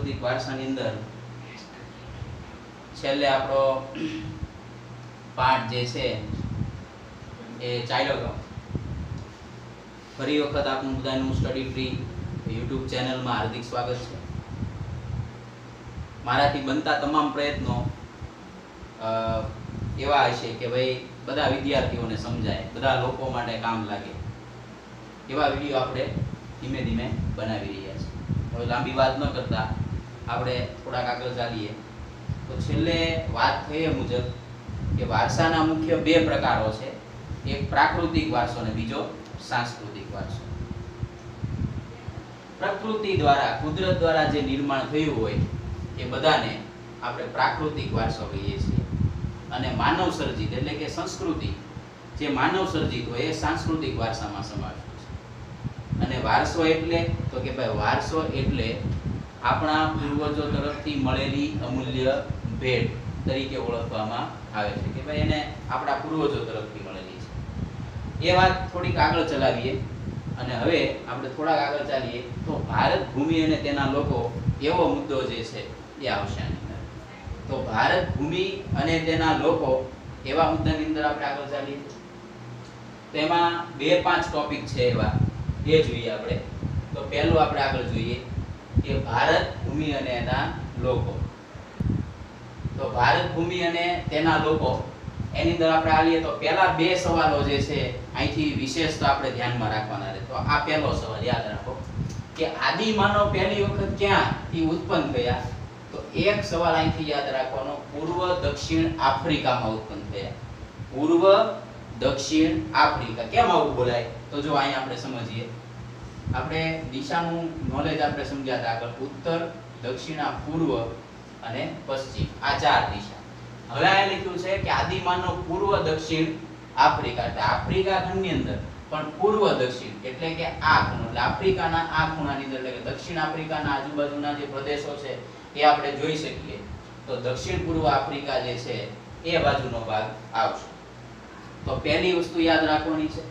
સાંસ્કૃતિક વારસાની અંદર છેલ્લે આપણો પાઠ જે છે એ ચાલ્યો હતો ફરી વખત આપનું બધાનું સ્ટડી ફ્રી યુટ્યુબ ચેનલમાં હાર્દિક સ્વાગત છે. મારાથી બનતા તમામ પ્રયત્નો એવા હશે કે ભાઈ બધા વિદ્યાર્થીઓને સમજાય, બધા લોકો માટે કામ લાગે. એવા વીડિયો આપણે ધીમે ધીમે બનાવી રહ્યા છીએ. લાંબી વાત ન કરતા. આપણે થોડાક આગળ ચાલીએ. તો છેલ્લે વાત થઈ એ મુજબ કે વારસાના મુખ્ય બે પ્રકારો છે. એક પ્રાકૃતિક વારસો અને બીજો સાંસ્કૃતિક વારસો. પ્રકૃતિ દ્વારા, કુદરત દ્વારા જે નિર્માણ થયું હોય, એ બધાને આપણે પ્રાકૃતિક વારસો કહીએ છીએ. અને માનવ સર્જિત એટલે કે સંસ્કૃતિ, જે માનવ સર્જિત હોય, એ સાંસ્કૃતિક વારસામાં સમાવેશ છે. અને વારસો એટલે, તો કે ભાઈ વારસો એટલે આપણા પૂર્વજો તરફથી મળેલી અમૂલ્ય ભેટ તરીકે ઓળખવામાં આવે છે કે ભાઈ એને આપણા પૂર્વજો તરફથી મળેલી છે. એ વાત થોડીક આગળ ચલાવીએ અને હવે આપણે થોડાક આગળ ચાલીએ તો ભારત ભૂમિ અને તેના લોકો એવો મુદ્દો જે છે એ આવશે અંદર. તો ભારત ભૂમિ અને તેના લોકો એવા મુદ્દાની અંદર આપણે આગળ ચાલીએ. તેમાં બે પાંચ ટોપિક છે એવા. એ જોઈએ આપણે. તો પહેલું આપણે આગળ જોઈએ. કે ભારત ભૂમિ અને એના લોકો. તો ભારત ભૂમિ અને તેના લોકો, એની અંદર આપણે આવીએ તો પહેલા બે સવાલો જે છે, અહીંથી વિશેષ તો આપણે ધ્યાનમાં રાખવાના રહે તો આ પહેલો સવાલ યાદ રાખો કે આદિ માનવ પહેલી વખત ક્યાંથી ઉત્પન્ન થયા? તો એક સવાલ અહીંથી યાદ રાખવાનો, પૂર્વ દક્ષિણ આફ્રિકામાં ઉત્પન્ન થયા. પૂર્વ દક્ષિણ આફ્રિકા, કેમ આવું બોલાય? તો જો અહીંયા આપણે સમજીએ. આપણે દિશાનું નોલેજ આપણે સમજ્યા હતા આગળ ઉત્તર, દક્ષિણ પૂર્વ અને પશ્ચિમ, આ ચાર દિશા. હવે આ લખ્યું છે કે આદિમાનવ પૂર્વ, દક્ષિણ આફ્રિકા, એટલે આફ્રિકા ખંડની અંદર. પણ પૂર્વ, દક્ષિણ એટલે કે આ ખૂણો, એટલે આફ્રિકાના આ ખૂણાની અંદર, એટલે કે દક્ષિણ આફ્રિકાના આજુબાજુના જે પ્રદેશો છે, એ આપણે જોઈ શકીએ. તો દક્ષિણ, પૂર્વ આફ્રિકા જે છે, એ બાજુનો ભાગ આવશે. તો પહેલી વસ્તુ યાદ રાખવાની છે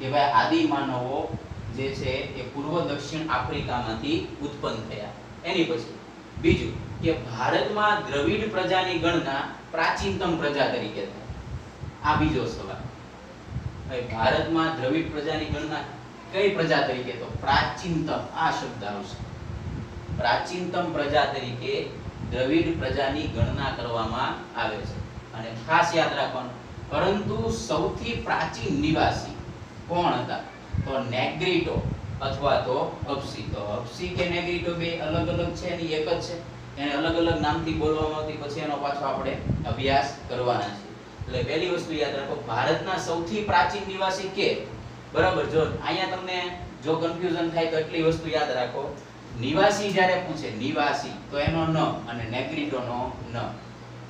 કે ભાઈ આદિમાનવો જે છે એ પૂર્વ દક્ષિણ આફ્રિકામાંથી ઉત્પન્ન થયા. એની પછી, બીજું કે ભારતમાં દ્રવિડ પ્રજાની ગણના પ્રાચીનતમ પ્રજા તરીકે થાય. આ બીજો સવાલ. ભાઈ ભારતમાં દ્રવિડ પ્રજાની ગણના કઈ પ્રજા તરીકે? તો પ્રાચીનતમ, આ શબ્દ આવશે. પ્રાચીનતમ પ્રજા તરીકે દ્રવિડ પ્રજાની ગણના કરવામાં આવે છે. અને ખાસ યાદ રાખવાનું, પરંતુ સૌથી પ્રાચીન નિવાસી કોણ હતા? તો નેગ્રીટો અથવા તો અપસી તો અપસી કે નેગ્રીટો બે અલગ અલગ છે અને એક જ છે? એને અલગ અલગ નામથી બોલવામાં આવતી, પછી એનો પાછો આપણે અભ્યાસ કરવાના છે. એટલે પહેલી વસ્તુ યાદ રાખો, ભારતના સૌથી પ્રાચીન નિવાસી કે? બરાબર, જો અહીંયા તમને જો કન્ફ્યુઝન થાય તો એટલી વસ્તુ યાદ રાખો. નિવાસી જ્યારે પૂછે, નિવાસી, તો એનો ન અને નેગ્રીટોનો ન.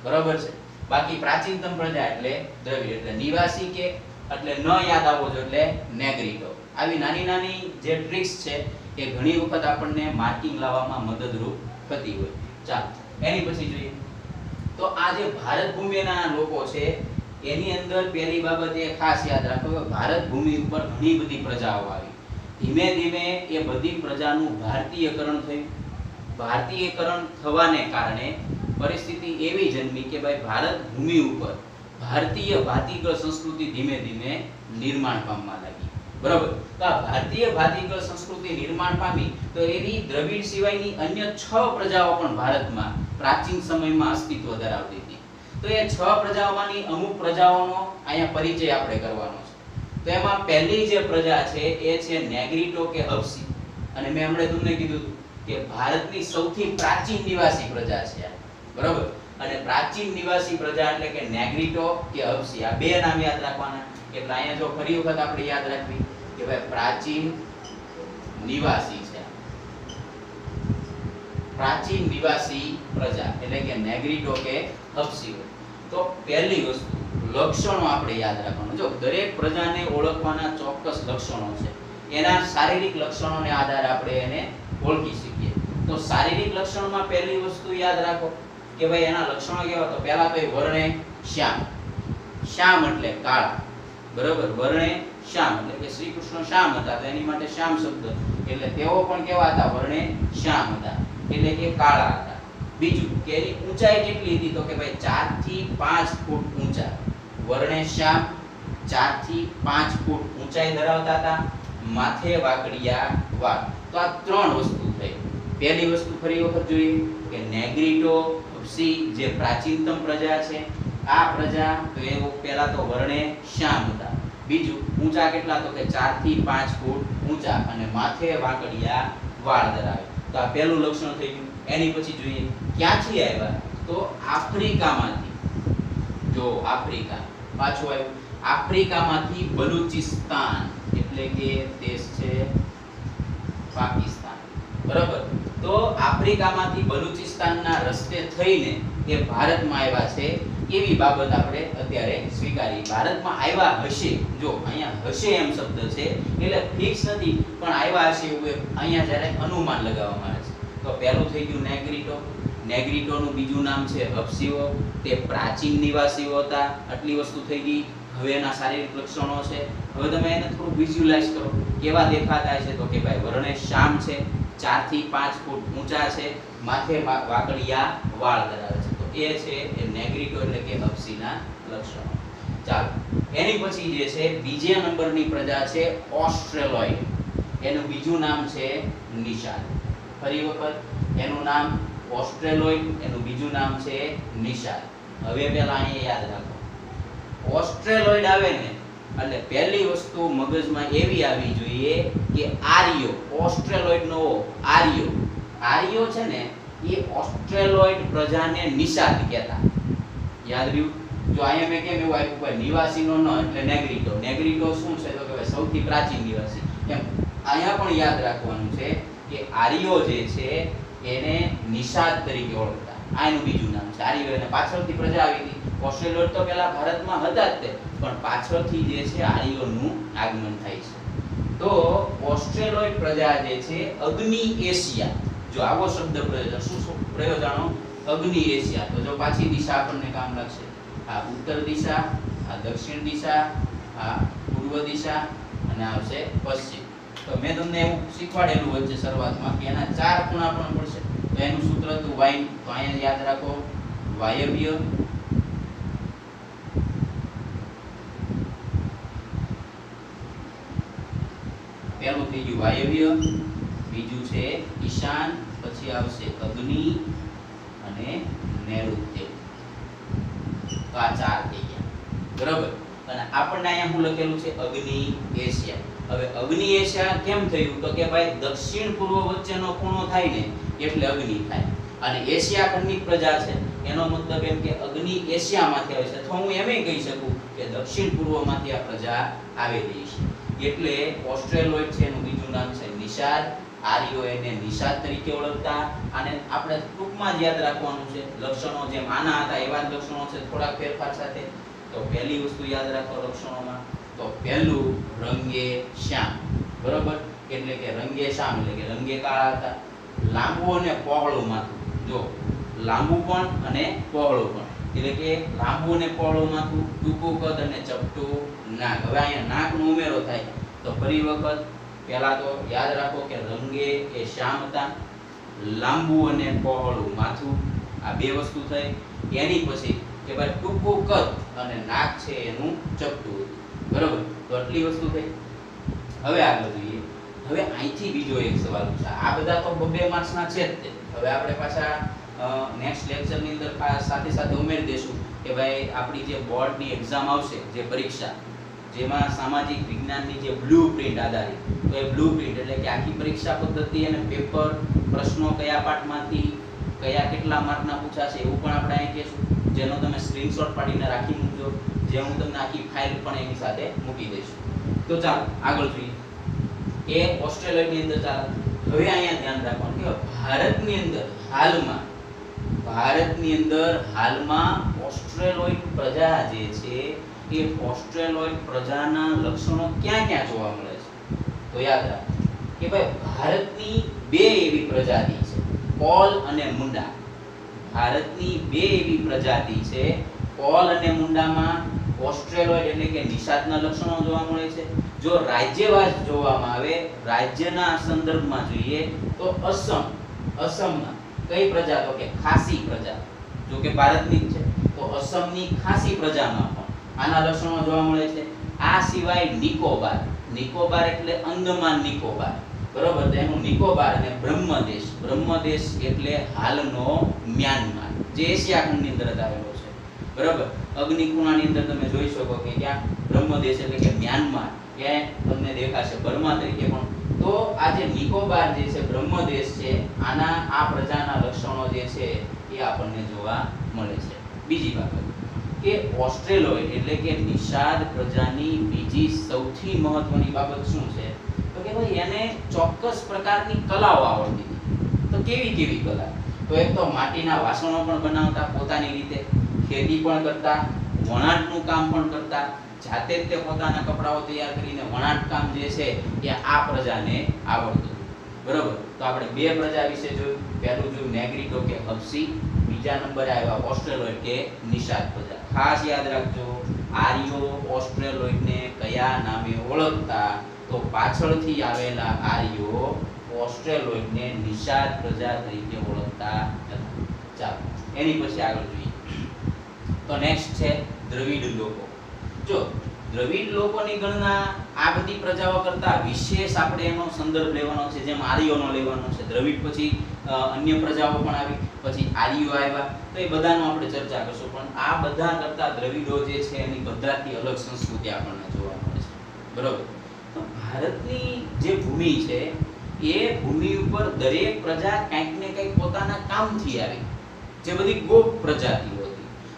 બરાબર છે? બાકી પ્રાચીનતમ પ્રજા એટલે દ્રવિડ. એટલે નિવાસી કે? એટલે ન યાદ આવવો જોઈએ, એટલે નેગ્રીટો. આવી નાની નાની જે ટ્રિક્સ છે, એ ઘણી વખત આપણને માર્કિંગ લાવવામાં મદદરૂપ થતી હોય. ચાલો, એની પછી જોઈએ. તો આ જે ભારત ભૂમિના લોકો છે, એની અંદર પહેલી બાબત એ ખાસ યાદ રાખો કે ભારત ભૂમિ ઉપર ઘણી બધી પ્રજાઓ આવી. ધીમે ધીમે એ બધી પ્રજાનું ભારતીયકરણ થયું. ભારતીયકરણ થવાને કારણે પરિસ્થિતિ એવી જન્મી કે ભાઈ ભારત ભૂમિ ઉપર ભારતીય ભાતીગળ સંસ્કૃતિ ધીમે ધીમે નિર્માણ પામવા લાગી. બરાબર? તો આ ભારતીય ભાતીગળ સંસ્કૃતિ નિર્માણ પામી, તો એની દ્રવિડ સિવાયની અન્ય છ પ્રજાઓ પણ ભારતમાં પ્રાચીન સમયમાં અસ્તિત્વ ધરાવતી હતી. તો એ છ પ્રજાઓમાંની અમુક પ્રજાઓનો અહીંયા પરિચય આપણે કરવાનો છે. તો એમાં પહેલી જે પ્રજા છે, એ છે નેગ્રીટો કે હબસી. અને મેં હમણાં તમને કીધું કે ભારતની સૌથી પ્રાચીન નિવાસી પ્રજા છે બરાબર? અને પ્રાચીન નિવાસી પ્રજા એટલે કે નેગ્રીટો કે હબસી. આ બે નામ યાદ રાખવાના. એટલે અહીંયા જો ફરી વખત આપણે યાદ રાખવી કે ભાઈ પ્રાચીન નિવાસી છે. પ્રાચીન નિવાસી પ્રજા, એટલે કે નેગ્રીટો કે હોય તો પહેલી વસ્તુ, લક્ષણો આપણે યાદ રાખવાનું. જો દરેક પ્રજાને ઓળખવાના ચોક્કસ લક્ષણો છે, એના શારીરિક લક્ષણોને આધારે આપણે એને ઓળખી શકીએ. તો શારીરિક લક્ષણમાં પહેલી વસ્તુ યાદ રાખો, કે ભાઈ એના લક્ષણો કેવા? તો પહેલા તો વર્ણે શ્યામ. શ્યામ એટલે કાળા. બરોબર? વર્ણે શ્યામ એટલે કે શ્રી કૃષ્ણ શ્યામ હતા. તો એની માટે શ્યામ શબ્દ. એટલે તેઓ પણ કેવા હતા? વર્ણે શ્યામ હતા. એટલે કે કાળા હતા. બીજું કે એની ઊંચાઈ કેટલી હતી? તો કે ભાઈ ચારથી પાંચ ફૂટ ઊંચા. વર્ણે શ્યામ ચારથી પાંચ ફૂટ ઊંચાઈ ધરાવતા હતા. માથે વાકડિયા વાળ તો આ ત્રણ વસ્તુ થઈ. પહેલી વસ્તુ ફરી વખત જોઈએ કે નેગ્રીટો સી જે પ્રાચીનતમ પ્રજા છે, આ પ્રજા તો એ પહેલા તો વર્ણે શ્યામ હતા. બીજું ઊંચા કેટલા તો કે 4 થી 5 ફૂટ ઊંચા અને માથે વાંકડિયા વાળ ધરાવે. તો આ પહેલું લક્ષણ થઈ ગયું. એની પછી જોઈએ, ક્યાંથી આવ્યા? તો આફ્રિકામાંથી. જો આફ્રિકા, પાછું આવ્યું. આફ્રિકામાંથી બલુચિસ્તાન, એટલે કે દેશ છે પાકિસ્તાન. બરાબર? તો આફ્રિકામાંથી બલુચિસ્તાનના રસ્તે થઈને એ ભારતમાં આવ્યા છે એવી બાબત આપણે અત્યારે સ્વીકારી? ભારતમાં આવ્યા હશે, જો અહીંયા હશે એમ શબ્દ છે, એટલે ફિક્સ નથી, પણ આવ્યા હશે એવું અહીંયા જ્યારે અનુમાન લગાવવામાં આવે છે. તો પહેલું થઈ ગયું નેગ્રીટો. નેગ્રીટોનું બીજું નામ છે અપસીઓ તે પ્રાચીન નિવાસીઓ હતા. આટલી વસ્તુ થઈ ગઈ. હવે એના શારીરિક લક્ષણો છે. હવે તમે એને થોડું વિઝ્યુલાઇઝ કરો. કેવા દેખાતા છે? તો કે ભાઈ વર્ણે શ્યામ છે. ચારથી પાંચ ફૂટ ઊંચા છે. માથે વાકડિયા વાળ ધરાવે છે. એ છે એ નેગ્રીટો એટલે કે અપસીના લક્ષણો. ચાલો, એની પછી જે છે, બીજે નંબરની પ્રજા છે ઓસ્ટ્રેલોઇડ એનું બીજું નામ છે નિશાન. ફરી વખત, એનું નામ ઓસ્ટ્રેલોઇડ એનું બીજું નામ છે નિશાન. હવે પહેલા અહીંયા યાદ રાખો. ઓસ્ટ્રેલોઇડ આવે ને, એટલે પહેલી વસ્તુ મગજમાં એવી આવી જોઈએ કે આર્યો ઓસ્ટ્રેલોઇડ નો આર્યો. આર્યો છે ને એ ઓસ્ટ્રેલોઇડ પ્રજાને નિષાદ કહેતા. યાદ રહ્યું? જો અહીંયા મેં કેમ એવું આપ્યું? કે નિવાસીનો ન એટલે નેગ્રીટો. નેગ્રીટો શું છે? તો કે સૌથી પ્રાચીન નિવાસી. એમ અહીંયા પણ યાદ રાખવાનું છે કે આર્યો જે છે, એને નિષાદ તરીકે ઓળખતા. આ બીજું નામ છે. આર્યો એને પાછળથી પ્રજા આવી હતી. ઓસ્ટ્રેલિયા તો પહેલા ભારતમાં હતા જ તે. પણ પાછળથી જે છે, આર્યોનું આગમન થાય છે. તો ઓસ્ટ્રેલોઇડ પ્રજા જે છે, અગ્નિ એશિયા. જો આવો શબ્દ પ્રયોજન શું પ્રયોજનો અગ્નિ એશિયા. તો જો પાછી દિશા આપણને કામ લાગશે. આ ઉત્તર દિશા, આ દક્ષિણ દિશા, આ પૂર્વ દિશા અને આવશે પશ્ચિમ. તો મેં તમને એવું શીખવાડેલું વચ્ચે શરૂઆતમાં કે એના ચાર ખૂણા પણ પડશે. તો એનું સૂત્ર હતું વાયુ. તો અહીંયા યાદ રાખો. વાયવ્ય, પહેલું થઈ ગયું વાયવ્ય ઈશાન, પછી આવશે અગ્નિ અને નૈઋત્ય તો આ ચાર થઈ ગયા. બરાબર? અને આપણને અહીંયા શું લખેલું છે? અગ્નિ એશિયા. હવે અગ્નિ એશિયા કેમ થયું? તો કે ભાઈ દક્ષિણ પૂર્વ વચ્ચેનો ખૂણો થાય ને, એટલે અગ્નિ થાય. અને એશિયા ખંડની પ્રજા છે. એનો મતલબ એમ કે અગ્નિ એશિયામાંથી આવે છે. અથવા હું એમ કહી શકું કે દક્ષિણ પૂર્વમાંથી આ પ્રજા આવેલી છે. એટલે ઓસ્ટ્રેલોઇડ છે, એનું બીજું નામ છે નિષાદ આર્યો એને તરીકે ઓળખતા અને આપણે ટૂંકમાં જ યાદ રાખવાનું છે. લક્ષણો જેમ આના હતા, એવા લક્ષણો છે, થોડાક ફેરફાર સાથે. તો પહેલી વસ્તુ યાદ રાખો લક્ષણોમાં. તો પહેલું રંગે શ્યામ. બરોબર? એટલે કે રંગે શ્યામ, એટલે કે રંગે કાળા હતા. લાંબુ અને પહોળું માથું. જો, લાંબુ પણ અને પહોળું પણ. એટલે કે લાંબુ અને પહોળું માથું ટૂંકું કદ અને ચપટું નાક. હવે અહીંયા નાકનો ઉમેરો થાય. તો ફરી વખત પહેલા તો યાદ રાખો કે રંગે એ શ્યામ હતા, લાંબુ અને પહોળું માથું, આ બે વસ્તુ થઈ. એની પછી કે ભાઈ ટૂંકું કદ અને નાક છે એનું ચપટું બરોબર? તો આટલી વસ્તુ થઈ. હવે આગળ જોઈએ. હવે અહીંથી બીજો એક સવાલ છે આ બધા તો બબે માર્ક્સના છે જ તે. હવે આપણે પાછા નેક્સ્ટ લેક્ચરની અંદર સાથે સાથે ઉમેરી દેશું કે ભાઈ આપણી જે બોર્ડની એક્ઝામ આવશે, જે પરીક્ષા જેમાં સામાજિક વિજ્ઞાનની જે બ્લુ પ્રિન્ટ આધારિત, તો એ બ્લુ પ્રિન્ટ એટલે કે આખી પરીક્ષા પદ્ધતિ અને પેપર પ્રશ્નો કયા પાઠમાંથી, કયા કેટલા માર્કના પૂછાશે, એવું પણ આપણે અહીં કહેશું. જેનો તમે સ્ક્રીનશોટ પાડીને રાખી મૂકજો, જે હું તમને આખી ફાઇલ પણ એની સાથે મૂકી દઈશું. તો ચાલો, આગળ જોઈએ. એ ઓસ્ટ્રેલિયાની અંદર ચાલો. હવે અહીંયા ધ્યાન રાખવાનું કે ભારતની અંદર હાલમાં, ભારતની અંદર હાલમાં ઓસ્ટ્રેલોઇડ પ્રજા જે છે એ ઓસ્ટ્રેલોઇડ પ્રજાના લક્ષણો ક્યાં ક્યાં જોવા મળે છે? તો યાદ રાખ કે ભાઈ ભારતની બે એવી પ્રજાતિ છે, પોલ અને મુંડા. ભારતની બે એવી પ્રજાતિ છે, પોલ અને મુંડામાં ઓસ્ટ્રેલોઇડ એટલે કે નિષાદના લક્ષણો જોવા મળે છે. જો રાજ્યવાસ જોવામાં આવે, રાજ્યના સંદર્ભમાં જોઈએ, તો અસમ અસમમાં કઈ પ્રજા? તો કે ખાસી પ્રજા. જો કે ભારતની છે, તો અસમની ખાસી પ્રજામાં પણ આના લક્ષણો જોવા મળે છે. આ સિવાય નિકોબાર. નિકોબાર એટલે અંદમાન નિકોબાર. બરોબર? તો નિકોબાર અને બ્રહ્મદેશ. બ્રહ્મદેશ એટલે હાલનો મ્યાનમાર. જે એશિયા ખંડની અંદર આવેલો છે. બરોબર? અગ્નિકુણાની અંદર તમે જોઈ શકો કે ક્યાં? બ્રહ્મદેશ એટલે કે મ્યાનમાર. ક્યાંય તમને દેખાશે? બર્મા તરીકે પણ. તો આ જે નિકોબાર જે છે, બ્રહ્મદેશ છે, આના, આ પ્રજાના લક્ષણો જે છે, એ આપણને જોવા મળે છે. બીજી બાબત. કે ઓસ્ટ્રેલોઇડ એટલે કે નિષાદ પ્રજાની બીજી સૌથી મહત્વની બાબત શું છે? તો કે ભાઈ એને ચોક્કસ પ્રકારની કલાઓ આવડતી હતી. તો કેવી કેવી કલા? તો એક તો માટીના વાસણો પણ બનાવતા, પોતાની રીતે ખેતી પણ કરતા, વણાટનું કામ પણ કરતા, જાતે જ તે પોતાના કપડાઓ તૈયાર કરીને વણાટ કામ જે છે એ આ પ્રજાને આવડતું. બરોબર? તો આપણે બે પ્રજા વિશે જોયું. પહેલું જોયું નેગ્રીટો કે હબસી. બીજા નંબરે આવ્યા ઓસ્ટ્રેલોઇડ કે નિષાદ પ્રજા. ખાસ યાદ રાખજો, આર્યો ઓસ્ટ્રેલોઇડને કયા નામે ઓળખતા? તો પાછળથી આવેલા આર્યો ઓસ્ટ્રેલોઇડને નિષાદ પ્રજા તરીકે ઓળખતા હતા. ચાલો, એની પછી આગળ જોઈએ. તો નેક્સ્ટ છે દ્રવિડ લોકો જો દ્રવિડ લોકોની ગણના આ બધી પ્રજાઓ કરતા વિશેષ આપણે એનો સંદર્ભ લેવાનો છે, જેમ આર્યોનો લેવાનો છે. દ્રવિડ પછી અન્ય પ્રજાઓ પણ આવી, પછી આર્યો આવ્યા. તો એ બધાનો આપણે ચર્ચા કરશું. પણ આ બધા કરતા દ્રવિડો જે છે, એની બધાથી અલગ સંસ્કૃતિ આપણને જોવા મળે છે. બરોબર? તો ભારતની જે ભૂમિ છે, એ ભૂમિ ઉપર દરેક પ્રજા કંઈક ને કંઈક પોતાના કામથી આવી. જે બધી ગોપ પ્રજાતિઓ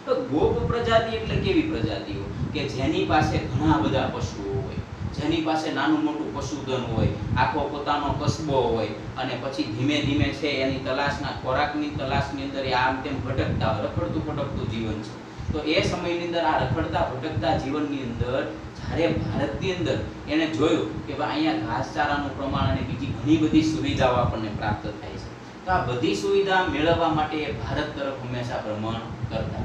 તો ગોપ પ્રજાતિ એટલે કેવી પ્રજાતિઓ? કે જેની પાસે ઘણા બધા પશુઓ હોય, જેની પાસે નાનું મોટું પશુધન હોય, આખો પોતાનો કસબો હોય, અને પછી ધીમે ધીમે છે એની તલાશના ખોરાકની તલાશની અંદર એ આમ તેમ ભટકતા રખડતું ભટકતું જીવન છે. તો એ સમયની અંદર આ રખડતા ભટકતા જીવનની અંદર જ્યારે ભારતની અંદર એને જોયું કે ભાઈ અહીંયા ઘાસચારાનું પ્રમાણ અને બીજી ઘણી બધી સુવિધાઓ આપણને પ્રાપ્ત થાય છે. તો આ બધી સુવિધા મેળવવા માટે એ ભારત તરફ હંમેશા ભ્રમણ કરતા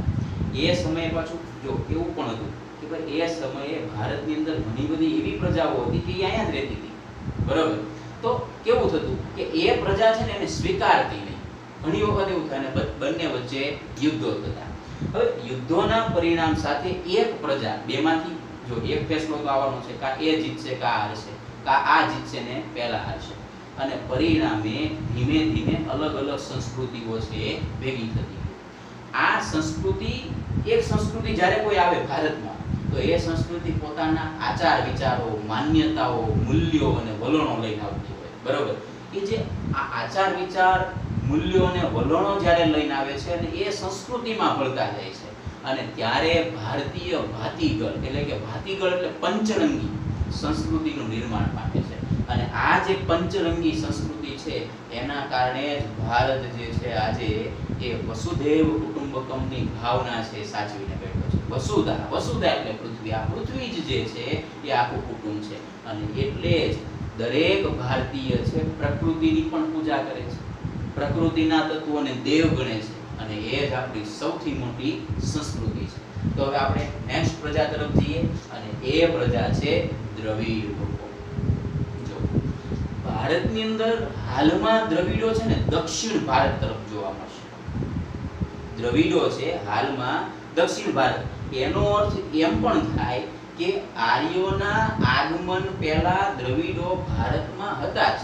એ સમયે પાછું જો એવું પણ હતું કે ભાઈ એ સમયે ભારતની અંદર ઘણી બધી એવી પ્રજાઓ હતી કે અહીંયા જ રહેતી હતી. બરોબર? તો કેવું થતું કે એ પ્રજા છે ને એને સ્વીકારતી નહીં. ઘણી વખત એવું થાય ને બ- બંને વચ્ચે યુદ્ધો થતા. હવે યુદ્ધોના પરિણામ સાથે એક પ્રજા, બેમાંથી જો એક ફેસલો તો આવવાનો છે કા એ જીતશે કા હારશે, કા આ જીતશે ને પહેલા હારશે. અને પરિણામે ધીમે ધીમે અલગ અલગ સંસ્કૃતિઓ છે ભેગી થતી. આ સંસ્કૃતિ, એક સંસ્કૃતિ જ્યારે કોઈ આવે ભારતમાં, તો એ સંસ્કૃતિ પોતાના આચાર, વિચારો, માન્યતાઓ, મૂલ્યો અને વલણો લઈને આવતી હોય. બરોબર? એ જે આ આચાર, વિચાર, મૂલ્યો અને વલણો જ્યારે લઈને આવે છે અને એ સંસ્કૃતિમાં ભળતા જાય છે. અને ત્યારે ભારતીય ભાતીગળ, એટલે કે ભાતીગળ એટલે પંચરંગી સંસ્કૃતિનું નિર્માણ પામે છે. અને આ જે પંચરંગી સંસ્કૃતિ છે, એના કારણે જ ભારત જે છે આજે એ વસુધૈવ કુટુંબકમની ભાવના છે સાચવીને બેઠો છે. વસુધા વસુધા એટલે પૃથ્વી. આ પૃથ્વી જ જે છે એ આખું કુટુંબ છે. અને એટલે જ દરેક ભારતીય છે પ્રકૃતિની પણ પૂજા કરે છે. પ્રકૃતિના તત્વોને દેવ ગણે છે. અને એ જ આપણી સૌથી મોટી સંસ્કૃતિ છે. તો હવે આપણે નેક્સ્ટ પ્રજા તરફ જઈએ અને એ પ્રજા છે દ્રવિડ લોકો. ભારતની અંદર હાલમાં દ્રવિડો છે ને દક્ષિણ ભારત તરફ જોવા મળશે. દ્રવિડો છે હાલમાં દક્ષિણ ભારત. એનો અર્થ એમ પણ થાય કે આર્યોના આગમન પહેલા દ્રવિડો ભારતમાં હતા જ.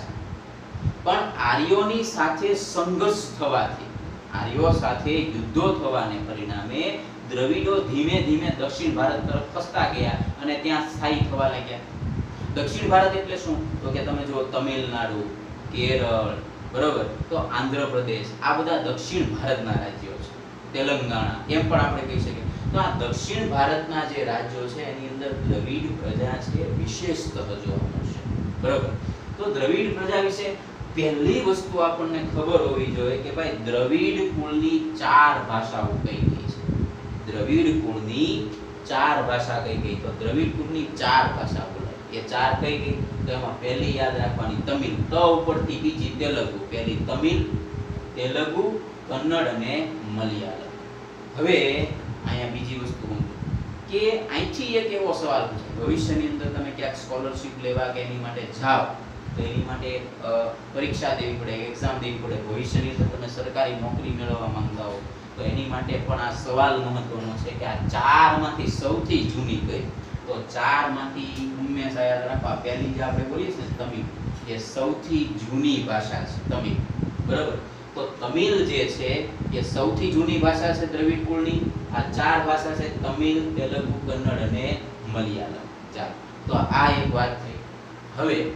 પણ આર્યોની સાથે સંઘર્ષ થવાથી, આર્યો સાથે યુદ્ધો થવાને પરિણામે દ્રવિડો ધીમે ધીમે દક્ષિણ ભારત તરફ ખસતા ગયા અને ત્યાં સ્થાયી થવા લાગ્યા. દક્ષિણ ભારત એટલે શું? તો કે તમે જુઓ તમિલનાડુ, કેરળ, બરોબર? તો આંધ્રપ્રદેશ, આ બધા દક્ષિણ ભારતના રાજ્યો. તેલંગાણા, એમ પણ આપણે કહી શકીએ. તો આ દક્ષિણ ભારતના જે રાજ્યો છે, એની અંદર દ્રવિડ પ્રજા છે વિશેષતઃ જોવા મળશે. બરાબર? તો દ્રવિડ પ્રજા વિશે પહેલી વસ્તુ આપણને ખબર હોવી જોઈએ કે ભાઈ, દ્રવિડ કુળની ચાર ભાષાઓ કઈ કઈ છે? દ્રવિડ કુળની ચાર ભાષા કઈ કઈ? તો દ્રવિડ કુળની ચાર ભાષા બોલાય. એ ચાર કઈ કઈ? તો એમાં પહેલી યાદ રાખવાની, તમિલ. ત ઉપરથી બીજી તેલુગુ. પહેલી તમિલ, તેલુગુ, કન્નડ અને મલયાલમ. હવે અહીંયા બીજી વસ્તુ કે અહીંથી એક એવો સવાલ પૂછે. ભવિષ્યની અંદર તમે ક્યાંક સ્કોલરશિપ લેવા કે એની માટે જાઓ, તો એની માટે પરીક્ષા દેવી પડે એક્ઝામ દેવી પડે. ભવિષ્યની અંદર તમે સરકારી નોકરી મેળવવા માંગતા હો, તો એની માટે પણ આ સવાલ મહત્વનો છે કે આ ચારમાંથી સૌથી જૂની કઈ? તો ચારમાંથી હંમેશા યાદ રાખવા પહેલી જે આપણે બોલીએ છીએ તમિલ જે સૌથી જૂની ભાષા છે, તમિલ. બરાબર? તો તમિલ જે છે, એ સૌથી જૂની ભાષા છે દ્રવિડ કુળની. આ ચાર ભાષા છે તમિલ, તેલુગુ, કન્નડ અને મલયાલમ. ચાલો, તો આ એક વાત થઈ. હવે,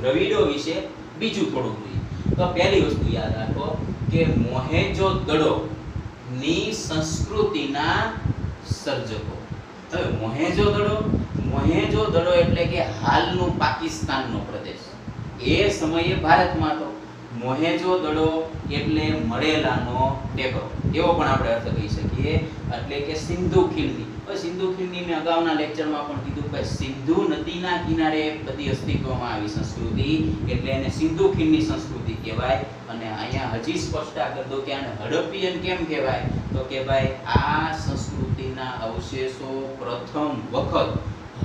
દ્રવિડો વિશે બીજું થોડું જોઈએ. તો પહેલી વસ્તુ યાદ રાખો કે મોહેજો દડો ની સંસ્કૃતિના સર્જકો. હવે મોહેજો દડો મોહેજો દડો એટલે કે હાલનું પાકિસ્તાનનો પ્રદેશ. એ સમયે ભારતમાં હતો મોહેજો દડો એટલે મળેલાનો ટેકરો. એવો પણ આપણે અર્થ કહી શકીએ. એટલે કે સિંધુ ખીણની. સિંધુ ખીણની મેં અગાઉના લેક્ચરમાં પણ કીધું કે સિંધુ નદીના કિનારે બધી અસ્તિત્વમાં આવી સંસ્કૃતિ, એટલે એને સિંધુ ખીણની સંસ્કૃતિ કહેવાય. અને અહીંયા હજી સ્પષ્ટતા કરી દો કે આને હડપ્પિયન કેમ કહેવાય? તો કે ભાઈ આ સંસ્કૃતિના અવશેષો પ્રથમ વખત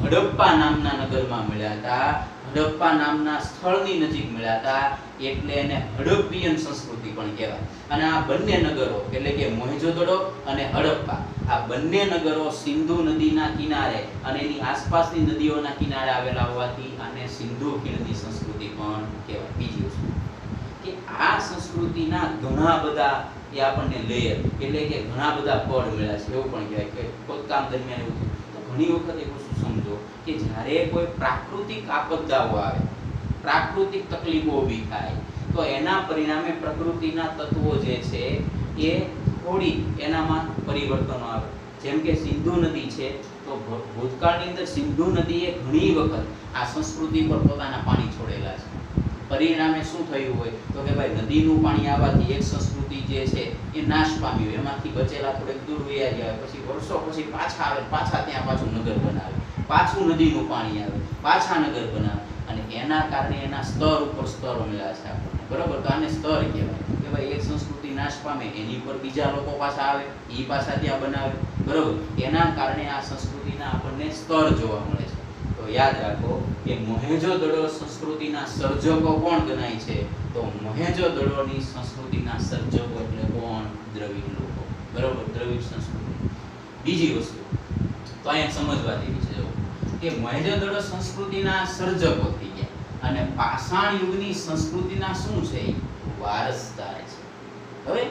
હડપ્પા નામના નગરમાં મળ્યા હતા. હડપ્પા નામના સ્થળની નજીક મળ્યા હતા, એટલે એને હડપ્પિયન સંસ્કૃતિ પણ કહેવાય. અને આ બંને નગરો, એટલે કે મોહેજોદડો અને હડપ્પા, આ બંને નગરો સિંધુ નદીના કિનારે અને એની આસપાસની નદીઓના કિનારે આવેલા હોવાથી આને સિંધુ ખીણની સંસ્કૃતિ પણ કહેવાય. બીજી વસ્તુ, કે આ સંસ્કૃતિના ઘણા બધા એ આપણને લેયર એટલે કે ઘણા બધા પડ મળ્યા છે, એવું પણ કહેવાય કે ખોદકામ દરમિયાન એવું ઘણી વખત એવું શું સમજો કે જ્યારે કોઈ પ્રાકૃતિક આપદાઓ આવે, પ્રાકૃતિક તકલીફો ઊભી થાય, તો એના પરિણામે પ્રકૃતિના તત્વો જે છે એ થોડી એનામાં પરિવર્તનો આવે. જેમ કે સિંધુ નદી છે, તો ભૂતકાળની અંદર સિંધુ નદીએ ઘણી વખત આ સંસ્કૃતિ પર પોતાના પાણી છોડેલા છે. પરિણામે શું થયું હોય? તો કે ભાઈ નદીનું પાણી આવવાથી એક સંસ્કૃતિ જે છે એ નાશ પામી હોય. એમાંથી બચેલા થોડેક દૂર વયા ગયા પછી વર્ષો પછી પાછા આવે, પાછા ત્યાં પાછું નગર બનાવે. પાછું નદીનું પાણી આવે, પાછા નગર બનાવે. અને એના કારણે એના સ્તર ઉપર સ્તરો મળ્યા છે આપણને. બરોબર? તો આને સ્તર કહેવાય. કે ભાઈ એક સંસ્કૃતિ નાશ પામે, એની ઉપર બીજા લોકો પાછા આવે એ પાછા ત્યાં બનાવે. બરોબર? એના કારણે આ સંસ્કૃતિના આપણને સ્તર જોવા મળે છે યાદ રાખો કે મોહેજો-દડો સંસ્કૃતિના સર્જકો કોણ ગણાય છે? તો મોહેજો-દડોની સંસ્કૃતિના સર્જકો એટલે કોણ? દ્રવિડ લોકો. બરોબર? દ્રવિડ સંસ્કૃતિ. બીજી વસ્તુ. તો અહીંયા સમજવા જેવી છે કે મોહેજો-દડો સંસ્કૃતિના સર્જકો થઈ ગયા. અને પાષાણ યુગની સંસ્કૃતિના શું છે? વારસદાર છે. હવે?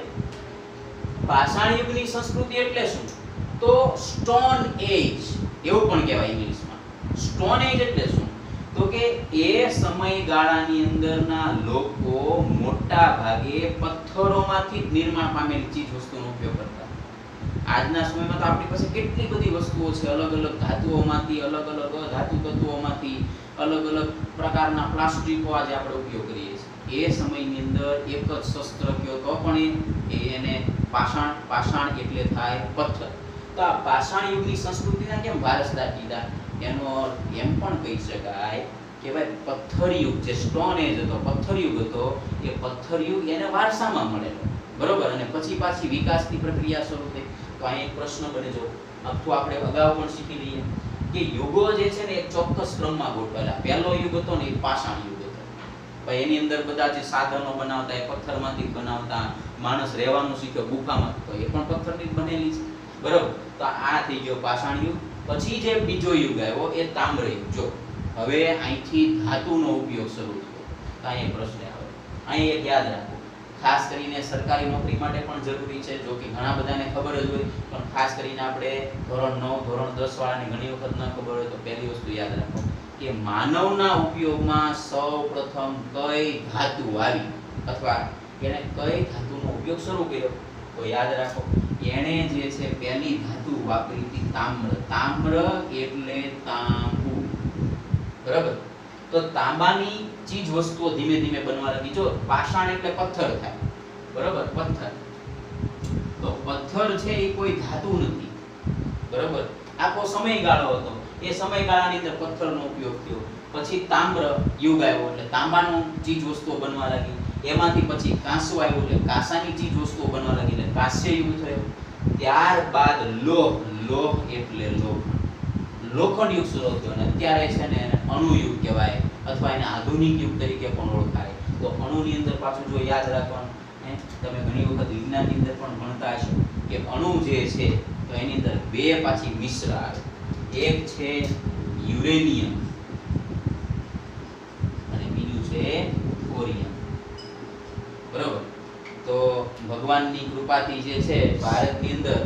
પાષાણ યુગની સંસ્કૃતિ એટલે શું? તો સ્ટોન એજ એવું પણ કહેવાય ઇંગ્લિશમાં. સ્ટોન એજ એટલે તો કે એ સમયગાળાની અંદરના લોકો મોટા ભાગે પથ્થરોમાંથી નિર્માણ પામેલી ચીજ વસ્તુનો ઉપયોગ કરતા. આજના સમયમાં તો આપણી પાસે કેટલી બધી વસ્તુઓ છે, અલગ અલગ ધાતુઓમાંથી, અલગ અલગ ધાતુ તત્વોમાંથી અલગ અલગ પ્રકારના પ્લાસ્ટિકો આજે આપણે ઉપયોગ કરીએ છીએ. એ સમયની અંદર એક જ શસ્ત્ર કયો તો પણ એને પાષાણ પાષાણ એટલે થાય પથ્થર. તો આ પાષાણ યુગની સંસ્કૃતિના કેમ વારસદાર કીધા? એનો એમ પણ કહી શકાય કે ભાઈ પથ્થરયુગ જે સ્ટોન એજ હતો પથ્થર યુગ હતો, એ પથ્થરયુગ એને વારસામાં મળેલો. બરોબર? અને પછી પાછી વિકાસની પ્રક્રિયા શરૂ થઈ. તો અહીં એક પ્રશ્ન બને જો અથવા આપણે અગાઉ પણ શીખી લઈએ કે યુગો જે છે ને એક ચોક્કસ ક્રમમાં ગોઠવેલા પહેલો યુગ હતો ને એ પાષાણ યુગ હતો. ભાઈ એની અંદર બધા જે સાધનો બનાવતા, એ પથ્થરમાંથી બનાવતા, માણસ રહેવાનું શીખ્યો ગુફામાં. તો એ પણ પથ્થરની જ બનેલી છે. બરોબર? તો આ થઈ ગયો પાષાણ યુગ. પછી જે બીજો યુગ આવ્યો એ તામ્ર યુગ જો, હવે અહીંથી ધાતુનો ઉપયોગ શરૂ થયો. તો અહીં પ્રશ્ન આવે. અહીં એક યાદ રાખો. ખાસ કરીને સરકારી નોકરી માટે પણ જરૂરી છે, જો કે ઘણા બધાને ખબર જ હોય, પણ ખાસ કરીને આપણે ધોરણ નવ, ધોરણ દસ વાળાને ઘણી વખત ન ખબર હોય તો પહેલી વસ્તુ યાદ રાખો કે માનવના ઉપયોગમાં સૌ પ્રથમ કઈ ધાતુ આવી? અથવા એણે કઈ ધાતુનો ઉપયોગ શરૂ કર્યો? તો યાદ રાખો, એણે જે છે પહેલી ધાતુ વાપરી હતી તામ્ર. તામ્ર એટલે તાંબુ. બરાબર? તો તાંબાની ચીજ વસ્તુઓ ધીમે ધીમે બનવા લાગી. જો, પાષાણ એટલે પથ્થર થાય. બરાબર? પથ્થર. તો પથ્થર છે એ કોઈ ધાતુ નથી. બરાબર? આખો સમયગાળો હતો. એ સમયગાળાની અંદર પથ્થરનો ઉપયોગ થયો. પછી તામ્ર યુગ આવ્યો એટલે તાંબાનું ચીજ વસ્તુઓ બનવા લાગી. એમાંથી પછી કાંસુ આવ્યું એટલે કાંસાની ચીજ વસ્તુઓ બનવા લાગી એટલે કાંસ્ય યુગ થયો. ત્યારબાદ લોહ લોહ એટલે લોહ. લોખંડ યુગ શરૂ થયો અને અત્યારે છે ને એને અણુ યુગ કહેવાય અથવા એને આધુનિક યુગ તરીકે પણ ઓળખાય. તો અણુની અંદર પાછું જો યાદ રાખવાનું તમે ઘણી વખત વિજ્ઞાનની અંદર પણ ભણતા હશો કે અણુ જે છે, તો એની અંદર બે પાછી મિશ્ર આવે. એક છે યુરેનિયમ અને બીજું છે કોરિયમ બરોબર તો ભગવાનની કૃપાથી જે છે ભારતની અંદર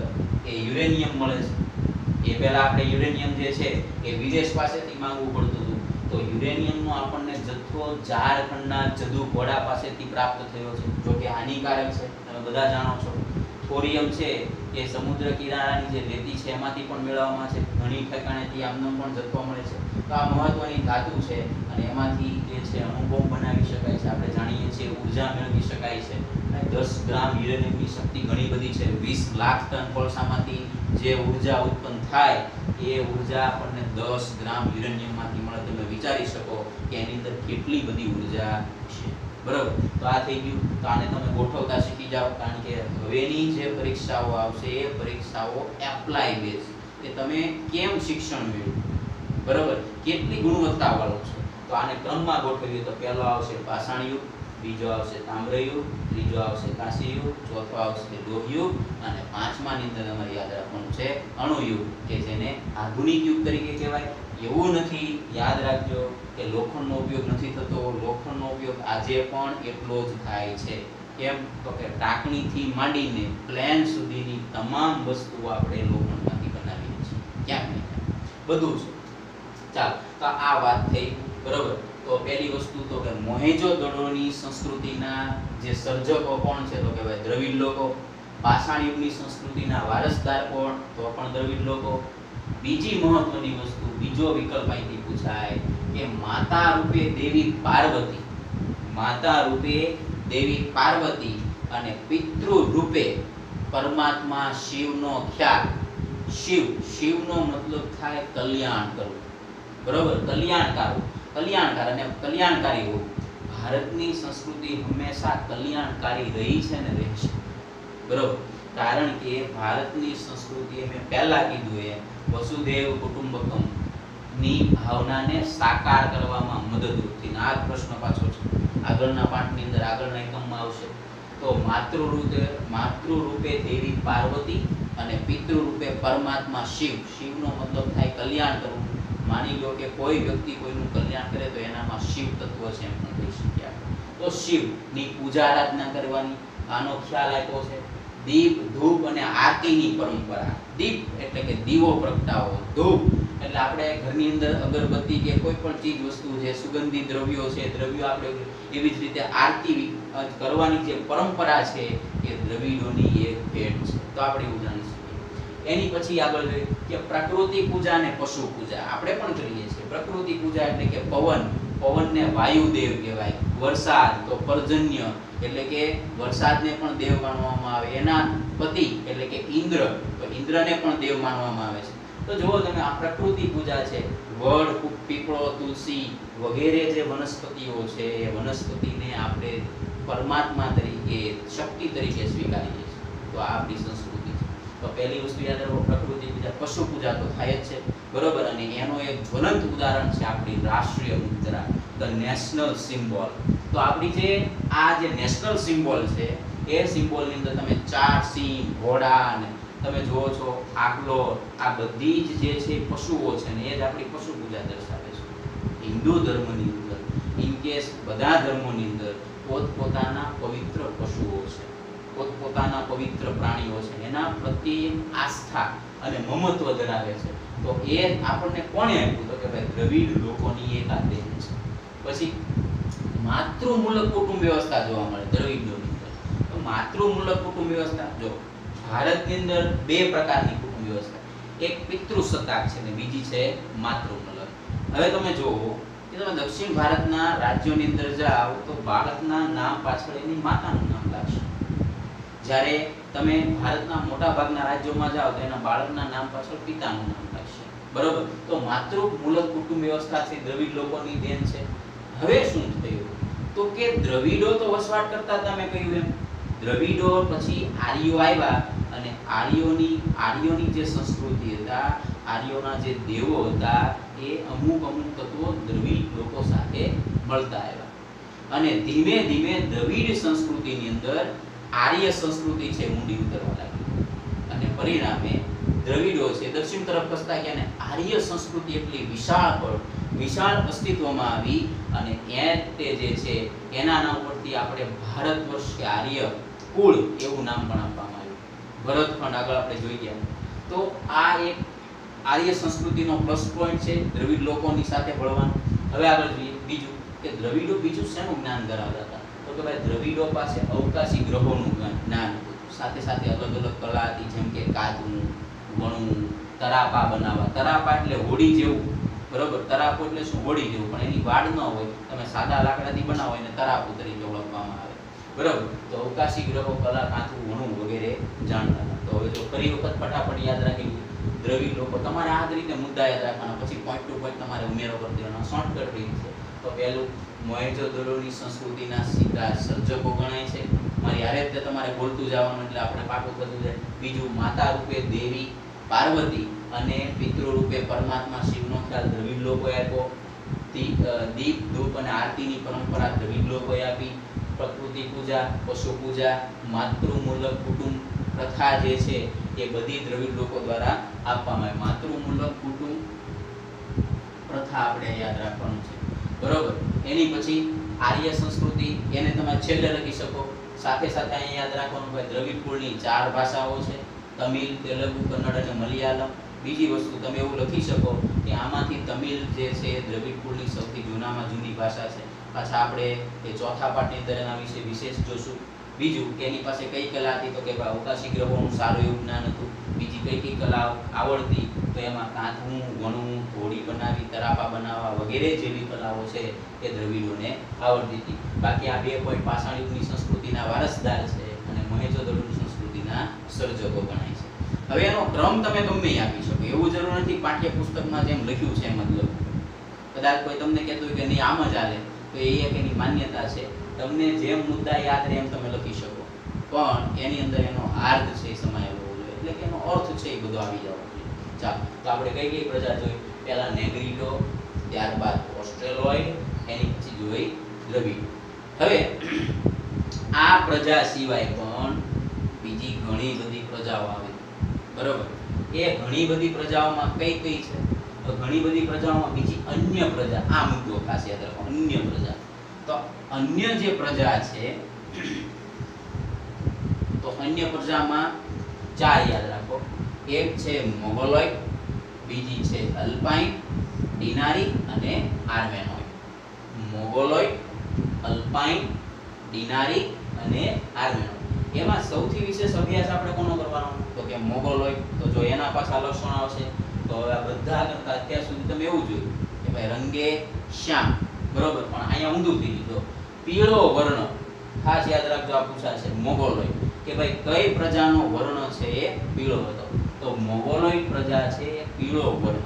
એ યુરેનિયમ મળે છે. એ પહેલાં આપણે યુરેનિયમ જે છે એ વિદેશ પાસેથી માંગવું પડતું હતું. તો યુરેનિયમનો આપણને જથ્થો ઝારખંડના જદુઘોડા પાસેથી પ્રાપ્ત થયો છે જો કે હાનિકારક છે. તમે બધા જાણો છો. થોરિયમ છે, એ સમુદ્ર કિનારાની જે રેતી છે, એમાંથી પણ મેળવવામાં છે. ઘણી ઠેકાણેથી આમનો પણ જથ્થો મળે છે. તો આ મહત્વની ધાતુ છે અને એમાંથી જે છે અણુબોમ્બ બનાવી શકાય છે. આપણે જાણીએ છીએ ઊર્જા મેળવી શકાય છે. અને દસ ગ્રામ યુરેનિયમની શક્તિ ઘણી બધી છે. વીસ લાખ ટન કોલસામાંથી જે ઊર્જા ઉત્પન્ન થાય, એ ઊર્જા આપણને દસ ગ્રામ યુરેનિયમમાંથી મળે. તમે વિચારી શકો કે એની અંદર કેટલી બધી ઊર્જા બરાબર? તો આ થઈ ગયું. તો આને તમે ગોઠવતા શીખી જાઓ, કારણ કે હવેની જે પરીક્ષાઓ આવશે એ પરીક્ષાઓ એપ્લાય બેઝ કે તમે કેમ શિક્ષણ મેળવ્યું? બરાબર? કેટલી ગુણવત્તા વાળો છે? તો આને ક્રમમાં ગોઠવીએ તો પહેલો આવશે પાષાણ યુગ બીજો આવશે તામ્રયુગ, ત્રીજો આવશે કાંસીયુગ ચોથો આવશે લોહયુગ અને પાંચમાની અંદર તમારે યાદ રાખવાનું છે અણુયુગ, કે જેને આધુનિક યુગ તરીકે કહેવાય. એવું નથી, યાદ રાખજો કે લોખંડનો ઉપયોગ નથી થતો. લોખંડનો ઉપયોગ આજે પણ એટલો જ થાય છે. કેમ? તો કે ટાંકણીથી માંડીને પ્લેન સુધીની તમામ વસ્તુઓ આપણે લોખંડમાંથી બનાવીએ છીએ. ક્યાંક ને બધું જ. ચાલો, તો આ વાત થઈ. બરોબર? તો પહેલી વસ્તુ તો કે મોહેજો દડોની સંસ્કૃતિના જે સર્જકો કોણ છે? તો કે ભાઈ દ્રવિડ લોકો. પાષાણ યુગની સંસ્કૃતિના વારસદાર કોણ? તો પણ દ્રવિડ લોકો. બીજી મહત્વની વસ્તુ, બીજો વિકલ્પ અહીંથી પૂછાય કે માતા રૂપે દેવી પાર્વતી. માતા રૂપે દેવી પાર્વતી અને પિતૃ રૂપે પરમાત્મા શિવનો ખ્યાલ. શિવ, શિવનો મતલબ થાય કલ્યાણ કરવું બરોબર? કલ્યાણકાર. કલ્યાણકાર અને કલ્યાણકારી હોવું ભારતની સંસ્કૃતિ હંમેશા કલ્યાણકારી રહી છે ને રહેશે બરોબર? કારણ કે ભારતની સંસ્કૃતિ મેં પહેલા કીધું એ, વસુદેવ કુટુંબકમની ભાવનાને સાકાર કરવામાં મદદરૂપ થઈને આ પ્રશ્ન પાછો છે. આગળના પાઠની અંદર આગળના એકમમાં આવશે. તો માતૃરૂપે માતૃરૂપે દેવી પાર્વતી અને પિતૃરૂપે પરમાત્મા શિવ. શિવનો મતલબ થાય કલ્યાણ કરવું. માની લો કે કોઈ વ્યક્તિ કોઈનું કલ્યાણ કરે તો એનામાં શિવ તત્વ છે એમ પણ કહી શકીએ તો શિવની પૂજા આરાધના કરવાની, આનો ખ્યાલ આપ્યો છે. દીપ, ધૂપ અને આરતીની પરંપરા. દીપ એટલે કે દીવો પ્રગટાવો, ધૂપ. એટલે આપણે ઘરની અંદર અગરબત્તી કે કોઈ પણ ચીજ વસ્તુ છે, સુગંધી દ્રવ્યો છે, દ્રવ્યો આપણે એવી જ રીતે આરતી કરવાની જે પરંપરા છે એ દ્રવિડોની એક ભેટ છે. તો આપણે શકીએ. એની પછી આગળ જોઈએ કે પ્રકૃતિ પૂજા અને પશુ પૂજા. આપણે પણ કરીએ છીએ. પ્રકૃતિ પૂજા એટલે કે પવન. પવનને વાયુદેવ કહેવાય. વરસાદ તો પર્જન્ય એટલે કે વરસાદને પણ દેવ માનવામાં આવે. એના પતિ એટલે કે ઇન્દ્ર. તો ઇન્દ્રને પણ દેવ માનવામાં આવે છે. તો જુઓ તમે, આ પ્રકૃતિ પૂજા છે. વડ પીપળો, તુલસી વગેરે જે વનસ્પતિઓ છે, એ વનસ્પતિને આપણે પરમાત્મા તરીકે, શક્તિ તરીકે સ્વીકારીએ છીએ. તો આ આપણી સંસ્કૃતિ છે. તો પહેલી વસ્તુ યાદ રાખો, પ્રકૃતિ પૂજા, પશુ પૂજા તો થાય જ છે. બરોબર? અને એનો એક જ્વલંત ઉદાહરણ છે આપણી રાષ્ટ્રીય મુદ્રા ધ નેશનલ સિમ્બોલ તો આપણી જે આ જે નેશનલ સિમ્બોલ છે, એ સિમ્બોલની અંદર તમે ચાર સિંહ, ઘોડા અને તમે જુઓ છો આકલો આ બધી જ જે છે પશુઓ છે ને, એ જ આપણી પશુ પૂજા દર્શાવે છે. હિન્દુ ધર્મની અંદર ઇનકેસ બધા ધર્મોની અંદર પોતપોતાના પવિત્ર પશુઓ છે, પોતપોતાના પવિત્ર પ્રાણીઓ છે, એના પ્રત્યે આસ્થા અને મમત્વ ધરાવે છે, તો એ આપણને કોણે આપ્યું? તો કે ભાઈ દ્રવિડ લોકોની એક આ દેહ છે. પછી માતૃમૂલક કુટુંબ વ્યવસ્થા જોવા મળે દ્રવિડોની અંદર તો માતૃમૂલક કુટુંબ વ્યવસ્થા, જો ભારતની અંદર બે પ્રકારની કુટુંબ વ્યવસ્થા. એક પિતૃસત્તાક છે ને બીજી છે માતૃમૂલક. હવે તમે જુઓ કે તમે દક્ષિણ ભારતના રાજ્યોની અંદર જાઓ તો બાળકના નામ પાછળ એની માતાનું નામ લાગશે. જ્યારે તમે ભારતના મોટા ભાગના રાજ્યોમાં જાઓ તો એના બાળકના નામ પાછળ પિતાનું નામ લાગશે. બરોબર? તો માતૃમૂલક કુટુંબ વ્યવસ્થા દ્રવિડ લોકોની દેન છે. હવે શું થયું? તો કે દ્રવિડો તો વસવાટ કરતા હતા મેં કહ્યું એમ. દ્રવિડો પછી આર્યો આવ્યા અને આર્યોની આર્યોની જે સંસ્કૃતિ હતા, આર્યોના જે દેવો હતા, એ અમુક અમુક તત્વો દ્રવિડ લોકો સાથે મળતા આવ્યા. અને ધીમે ધીમે દ્રવિડ સંસ્કૃતિની અંદર આર્ય સંસ્કૃતિ છે ઊંડી ઉતરવા લાગી. અને પરિણામે દ્રવિડો છે દક્ષિણ તરફ ખસતા ગયા અને આર્ય સંસ્કૃતિ એટલી વિશાળ પર વિશાળ અસ્તિત્વમાં આવી અને એ તે જે છે એના નામ પરથી આપણે ભારત કે આર્ય કુળ એવું નામ પણ આપવામાં આવ્યું. ભરતખંડ આગળ આપણે જોઈ ગયા. તો આ એક આર્ય સંસ્કૃતિનો પ્લસ પોઈન્ટ છે, દ્રવિડ લોકોની સાથે ભળવાનું. હવે આગળ જોઈએ, બીજું કે દ્રવિડો બીજું શેનું જ્ઞાન ધરાવતા હતા? તો કે ભાઈ દ્રવિડો પાસે અવકાશી ગ્રહોનું જ્ઞાન હતું. સાથે સાથે અલગ અલગ કલા હતી, જેમ કે કાચું વણવું તરાપા બનાવવા. તરાપા એટલે હોડી જેવું બરોબર, તરાપો એટલે શું? વળી જેવું, પણ એની વાડ ન હોય, તમે સાદા લાકડાથી બનાવો એને તરાપુ તરીકે ઓળખવામાં આવે. બરાબર, તો અવકાશી ગ્રહો, કલા, કાંથું ઘણું વગેરે જાણતા તો હવે જો ફરી વખત ફટાફટ યાદ રાખી દ્રવી લોકો, તમારે આ રીતે મુદ્દા યાદ રાખવાના. પછી પોઈન્ટ ટુ પોઈન્ટ તમારે ઉમેરો કરી દેવાનો. શોર્ટકટ રીત છે. તો પહેલું મોહેજોદડોની સંસ્કૃતિના સીધા સર્જકો ગણાય છે. મારી આ રીતે તમારે બોલતું જવાનું એટલે આપણે પાકું થતું જાય. બીજું, માતા રૂપે દેવી પાર્વતી અને પિતૃ રૂપે પરમાત્મા શિવનો ખ્યાલ દ્રવિડ લોકોએ આપ્યો. દીપ, ધૂપ અને આરતીની પરંપરા દ્રવિડ લોકોએ આપી. પ્રકૃતિ પૂજા, પશુ પૂજા, માતૃમૂલક કુટુંબ, પ્રથા જે છે એ બધી દ્રવિડ લોકો દ્વારા આપવામાં આવી. માતૃમૂલક કુટુંબ, પ્રથા આપણે યાદ રાખવાનું છે. બરોબર? એની પછી આર્ય સંસ્કૃતિ, એને તમે છેલ્લે લખી શકો. સાથે સાથે અહીંયા યાદ રાખવાનું કે દ્રવિડ કુળની ચાર ભાષાઓ છે. તમિલ, તેલુગુ, કન્નડ અને મલયાલમ. બીજી વસ્તુ તમે એવું લખી શકો કે આમાંથી તમિલ જે છે એ દ્રવિડ કુળની સૌથી જૂનામાં જૂની ભાષા છે. પાછા આપણે એ ચોથા પાઠની અંદર એના વિશે વિશેષ જોશું. બીજું કે એની પાસે કઈ કલા હતી તો કે ભાઈ અવકાશી ગ્રહોનું સારું એવું જ્ઞાન હતું. બીજી કઈ કઈ કલા આવડતી તો એમાં કાંથવું વણવું હોળી બનાવી, તરાપા બનાવવા વગેરે જેવી કલાઓ છે એ દ્રવિડોને આવડતી હતી. બાકી આ બે પોઈન્ટ પાષાણ સંસ્કૃતિના વારસદાર છે અને મહેજોદડોની સંસ્કૃતિના સર્જકો ગણાય. હવે એનો ક્રમ તમે ગમે આપી શકો. એવું જરૂર નથી પાઠ્યપુસ્તકમાં જેમ લખ્યું છે એમ જ લખો. કદાચ કોઈ તમને કહેતું હોય કે નહીં, આમ જ હાલે, તો એ એક એની માન્યતા છે. તમને જેમ મુદ્દા યાદ રહે એમ તમે લખી શકો. પણ એની અંદર એનો અર્થ છે એ સમાયેલો હોવો જોઈએ. એટલે કે એનો અર્થ છે એ બધો આવી જવો જોઈએ. ચાલો, તો આપણે કઈ કઈ પ્રજા જોઈ? પહેલા નેગ્રીડો ત્યારબાદ ઓસ્ટ્રેલોઇડ એની પછી જોઈ દ્રવિડ હવે, આ પ્રજા સિવાય પણ બીજી ઘણી બધી પ્રજાઓ આવે બરોબર? એ ઘણી બધી પ્રજાઓમાં કઈ કઈ છે? તો ઘણી બધી પ્રજાઓમાં બીજી અન્ય પ્રજા, આ મુદ્દો ખાસ યાદ રાખો, અન્ય પ્રજા. તો અન્ય જે પ્રજા છે, તો અન્ય પ્રજામાં ચાર યાદ રાખો. એક છે મોગોલોઇડ બીજી છે અલ્પાઇન ડિનારી અને આર્મેનોઇડ. મોગોલોઇડ અલ્પાઇન ડિનારી અને આર્મેનોઇડ. એમાં સૌથી વિશેષ અભ્યાસ આપણે કોનો કરવાનો? તો કે મોગોલોઇડ તો જો એના પાછા લક્ષણ આવશે, તો હવે આ બધા કરતા અત્યાર સુધી તમે એવું જોયું કે ભાઈ રંગે શ્યામ, બરોબર? પણ અહીંયા ઊંધું થઈ ગયું. પીળો વર્ણ, ખાસ યાદ રાખજો આ પૂછાશે મોગોલોઇડ કે ભાઈ કઈ પ્રજાનો વર્ણ છે એ પીળો હતો? તો મોગોલોઇડ પ્રજા છે પીળો વર્ણ.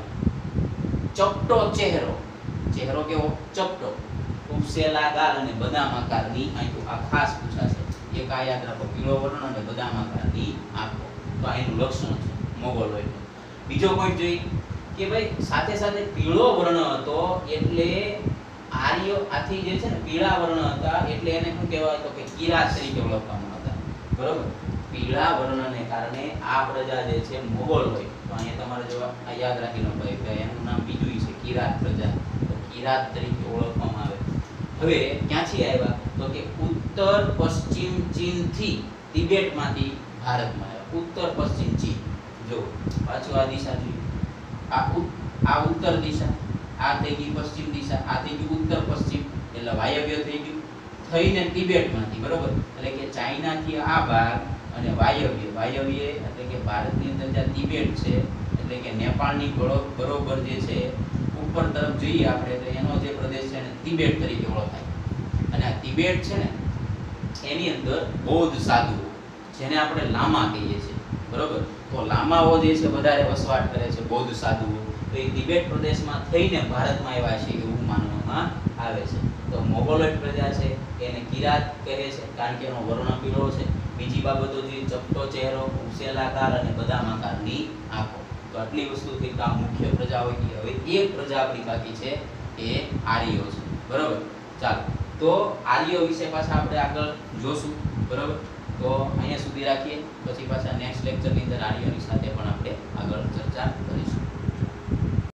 ચપટો ચહેરો. ચહેરો કેવો? ચપટો. ઉપસેલા ગાલ અને બદામ આકારની આંખો. આ ખાસ પૂછાશે એક આ યાદ રાખો, પીળો વર્ણ અને બદામ આકારની આંખો. તો અહીંનું લક્ષણ છે મોગોલોઇડનું બીજો પોઈન્ટ જોઈ કે ભાઈ, સાથે સાથે પીળો વર્ણ હતો એટલે આર્ય આથી જે છે ને, પીળા વર્ણ હતા એટલે એને શું કહેવાય તો કે કિરાત તરીકે ઓળખવામાં હતા બરોબર? પીળા વર્ણને કારણે આ પ્રજા જે છે મોગલ હોય. તો અહીંયા તમારે જો યાદ રાખી લો ભાઈ એનું નામ બીજું છે કિરાત પ્રજા. તો કિરાત તરીકે ઓળખવામાં આવે. હવે ક્યાંથી આવ્યા? તો કે ઉત્તર પશ્ચિમ ચીનથી તિબેટમાંથી ભારતમાં ઉત્તર પશ્ચિમ ચીન. જો પાછું આ દિશા જોઈ આ આ ઉત્તર દિશા, આ થઈ ગઈ પશ્ચિમ દિશા, આ થઈ ગઈ ઉત્તર પશ્ચિમ. એટલે વાયવ્ય થઈ ગયું. થઈને તિબેટમાંથી, બરોબર? એટલે કે ચાઇનાથી આ ભાગ અને વાયવ્ય. વાયવ્ય એટલે કે ભારતની અંદર જ્યાં તિબેટ છે, એટલે કે નેપાળની બરો- બરોબર જે છે, ઉપર તરફ જોઈએ આપણે, તો એનો જે પ્રદેશ છે એને તિબેટ તરીકે ઓળખાય. અને આ તિબેટ છે ને, એની અંદર બૌદ્ધ સાધુઓ. જેને આપણે લામા કહીએ છીએ. બરોબર? તો લામાઓ જે છે વધારે વસવાટ કરે છે, બૌદ્ધ સાધુઓ. તો એ તિબેટ પ્રદેશમાં થઈને ભારતમાં આવ્યા છે એવું માનવામાં આવે છે. તો મોગોલોઇડ પ્રજા છે, એને કિરાત કહે છે, કારણ કે એનો વર્ણ પીળો છે. બીજી બાબતોથી ચપટો ચહેરો ઉસેલાકાર અને બદામ આકારની આંખો. તો આટલી વસ્તુથી કામ મુખ્ય પ્રજા હોય કે હવે એક પ્રજા આપણી બાકી છે, એ આર્યો છે. બરાબર? ચાલો. તો આર્યો વિશે પાછા આપણે આગળ જોશું. બરાબર? તો અહીંયા સુધી રાખીએ. પછી પાછા નેક્સ્ટ લેક્ચરની અંદર આર્યોની સાથે પણ આપણે આગળ ચર્ચા કરીશું.